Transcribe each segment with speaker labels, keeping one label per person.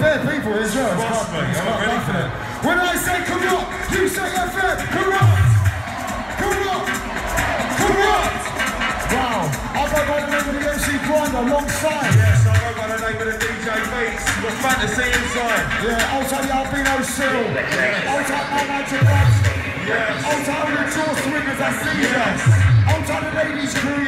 Speaker 1: Fucking hell, there's bare people as well. It's quite-
Speaker 2: me,
Speaker 1: it's
Speaker 2: I'm
Speaker 1: quite
Speaker 2: ready for it.
Speaker 1: When I say Kurupt, you say FM, corrupt! Kurupt! Kurupt! Wow, I go by the name of the MC Grindah alongside.
Speaker 2: Yes, I go by the name of the DJ Beats. Got fantasy inside.
Speaker 1: Yeah, I'll tell you Albino Seal. I'll tell my magic Bugs.
Speaker 2: Yes.
Speaker 1: I'll tell the jaw swingers I see you.
Speaker 2: Yes.
Speaker 1: I'll tell the ladies crew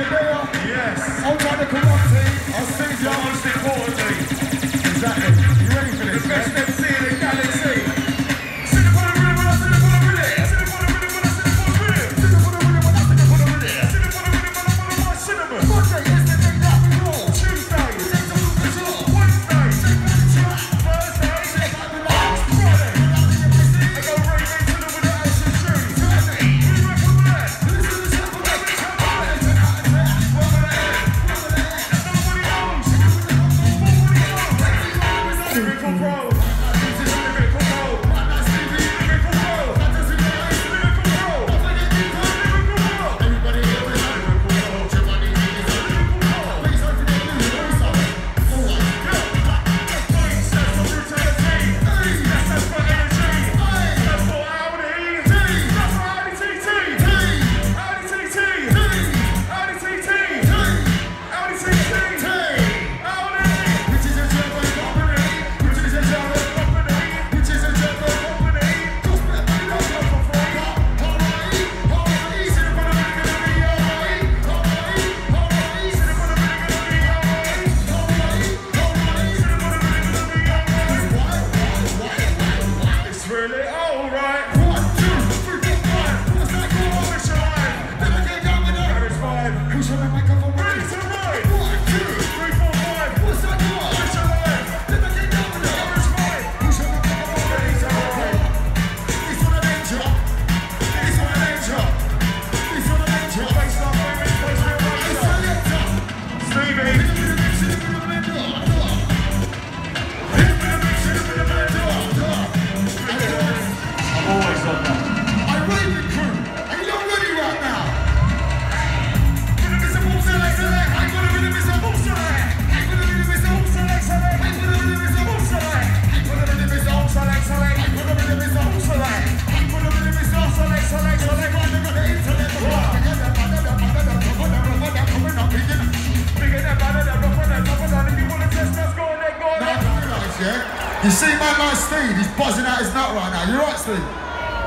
Speaker 1: out right now. You right, Steve?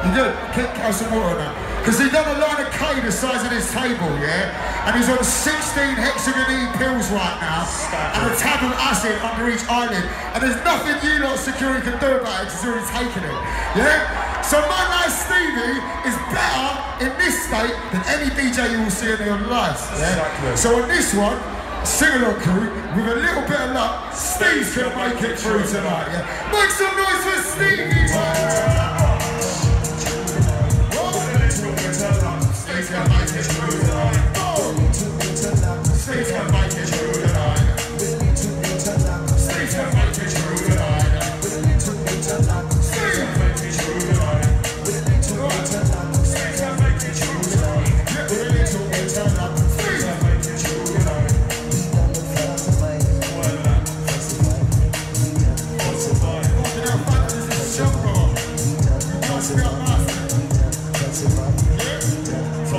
Speaker 1: You good? Keep have some water now. Because he done a line of K the size of this table, yeah? And he's on 16 hexagon E pills right now. And a tab of acid under each eyelid. And there's nothing you lot security can do about it because he's already taken it. Yeah? So my man Stevie is better in this state than any DJ you will see in your life. Yeah?
Speaker 2: Exactly.
Speaker 1: So on this one, sing-along crew, with a little bit of luck, Steve's gonna make it through tonight, yeah? Make some noise for Stevie! Steve's gonna make it through tonight.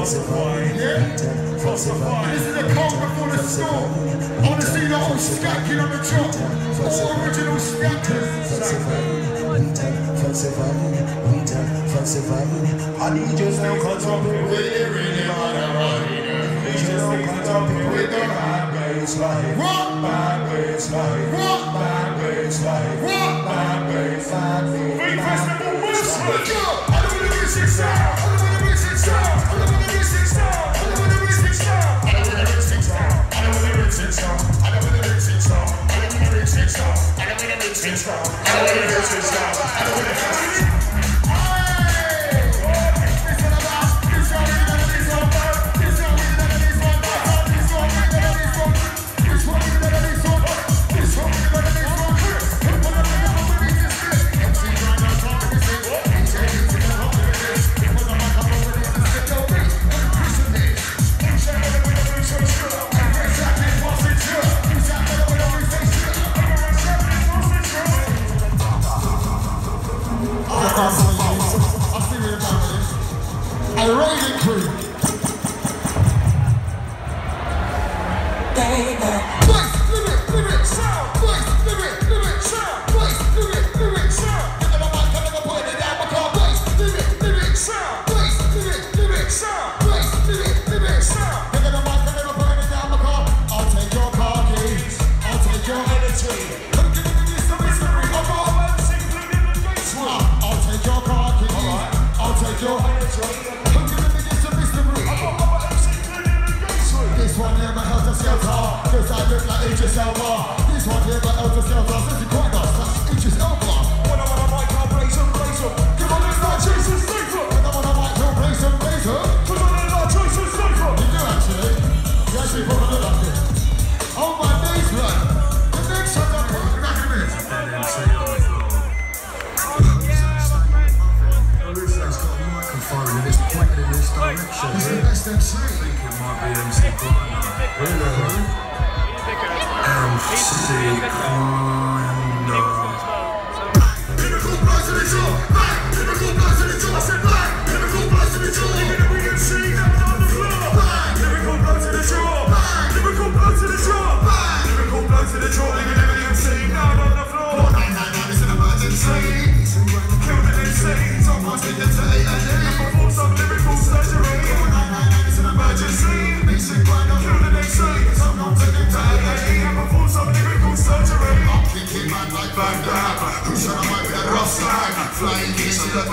Speaker 1: falsified, falsified. This is a cult before the storm. Honestly, the whole stacking on the top. All original stackers.
Speaker 3: I need
Speaker 1: just no contact with it,
Speaker 3: really matter. Just no contact with the bad ways life.
Speaker 1: What?
Speaker 3: Bad ways life.
Speaker 1: What?
Speaker 3: Bad ways life.
Speaker 1: What?
Speaker 3: Bad ways life.
Speaker 2: Big festival,
Speaker 1: Wilson. I don't want to be six out. I don't want to be six out. intro. I don't want to hurt your job. I don't want to hurt MC. I
Speaker 3: think it might be MC Grindah. MC
Speaker 1: Grindah.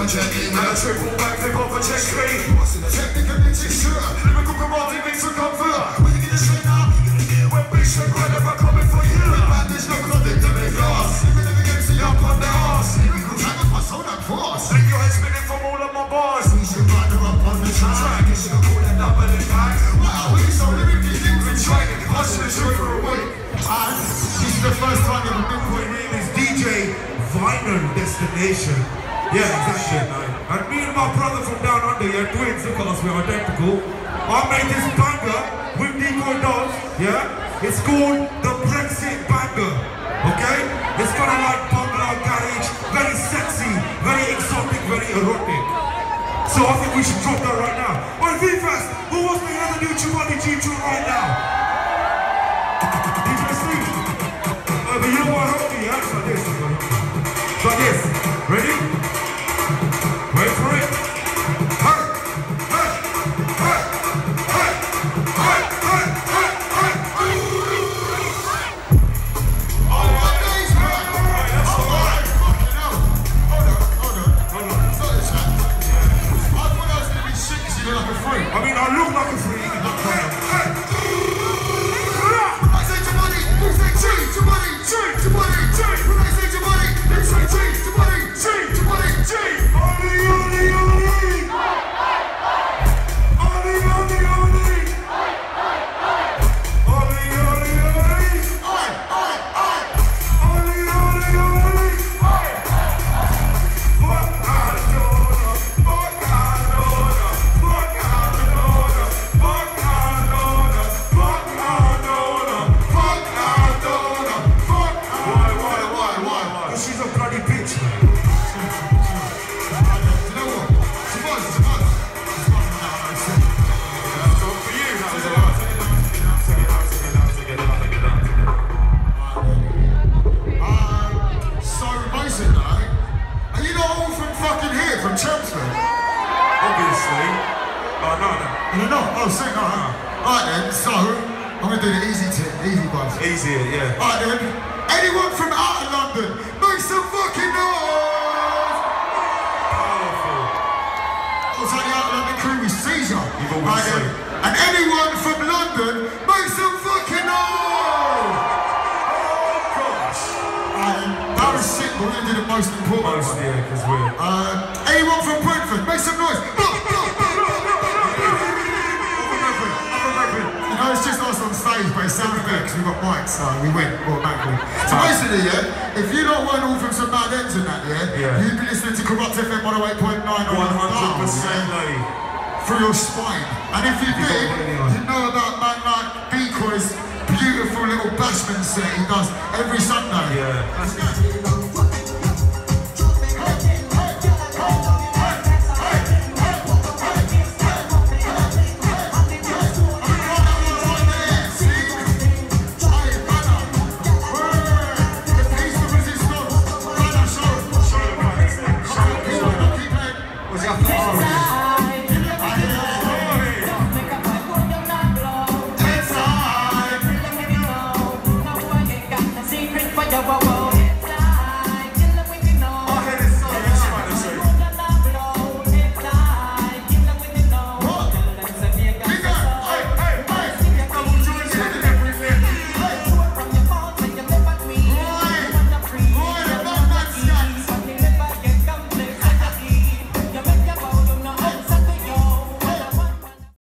Speaker 1: Kicks and left my gently
Speaker 2: And a triple back flip off a chest beat.
Speaker 1: What's in the technical mixing sure?
Speaker 2: Lyrical commanding mix of comfort. When you get this straight now, you're get when bitch and grind up, I'm coming for you.
Speaker 1: Man, there's no convict to make glass. Even if it gets the up on the ass. Lyrical tag of my soul that force.
Speaker 2: Make your head spinning from all of my bars.
Speaker 1: We should grind her up on the track.
Speaker 2: You should call that double impact.
Speaker 1: Wow, we so lyrically linked with
Speaker 2: Trying hustle the truth for a week.
Speaker 1: And this is the first time you've been
Speaker 2: is DJ Vinyl Destination. Yeah, exactly. And me and my brother from down under, yeah, twins, look at us, we're identical. I made this banger with Decoy Dolls, yeah? It's called the Brexit Banger, okay? It's kind of like bungalow garage, very sexy, very exotic, very erotic. So I think we should drop that right now. On VFest, who wants to hear the new Chumani G tune right now? DJ Steve. Uh, but you know what? Me, yeah? It's like this. No.
Speaker 1: Oh, no, no. Alright then, so, I'm gonna do the easy tip, easy buzz.
Speaker 2: Easier, yeah.
Speaker 1: Alright then, anyone from out of London, make some fucking noise!
Speaker 2: Powerful.
Speaker 1: Also, the out of London crew is Caesar.
Speaker 2: You've always
Speaker 1: Right then. And anyone from London, make some fucking noise!
Speaker 2: Oh, Gosh.
Speaker 1: Alright then, that was sick, but we're gonna do the most important
Speaker 2: Most,
Speaker 1: one.
Speaker 2: yeah, because we're.
Speaker 1: Uh, anyone from Brentford, make some noise. Stage, but it sounded good because we got mics, so we went automatically. So basically, yeah, if you don't want all from St. Ends and that, yeah,
Speaker 2: Yeah.
Speaker 1: you'd be listening to Kurupt FM 108.9 on your
Speaker 2: 100%
Speaker 1: dial,
Speaker 2: lay.
Speaker 1: yeah, through your spine. And if you
Speaker 2: You
Speaker 1: did,
Speaker 2: one in the eye.
Speaker 1: you know about man like Decoy's beautiful little bashment set he does every Sunday.
Speaker 2: Yeah.